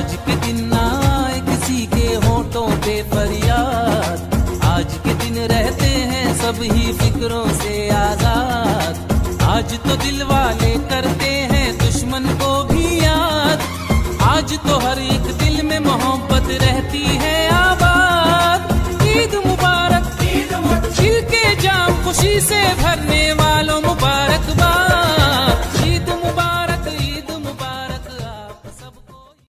आज के दिन आए किसी के होठों पे फरियाद। आज के दिन रहते हैं सब ही फिक्रों से आज़ाद। आज तो दिल वाले करते हैं दुश्मन को भी याद। आज तो हर एक दिल में मोहब्बत रहती है आबाद। ईद मुबारक खिल के जाम खुशी से भरने